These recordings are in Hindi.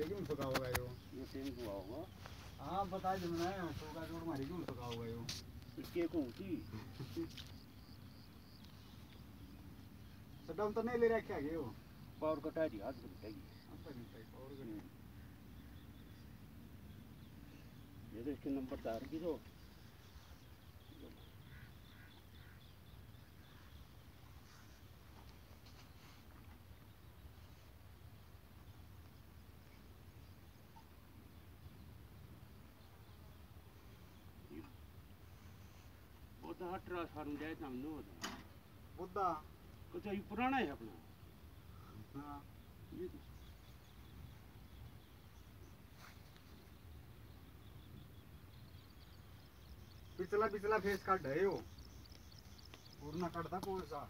मारे क्यों ठोका होगा यो? ये सेम हुआ होगा। हाँ बता दो ना ठोका जोड़ मारे क्यों ठोका होगा यो? इसके को होती? सडम तो नहीं ले रखा है यो पावर कटा दी हाथ में कटेगी अच्छा और गनी ये तो इसके नंबर तार की तो। वो अठारह साल में जाए ना नो होता बुद्धा कुछ ये पुराना है अपना हाँ ये पिछला पिछला फेस काट है यो पूर्ण काटता कौन सा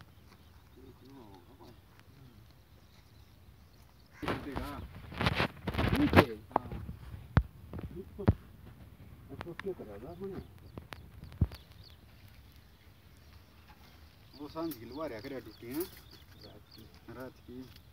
ठीक है हाँ इसको क्या करेगा अपने वो साँझ गिलवा रहा कर टूटी हैं? रात की। रात की।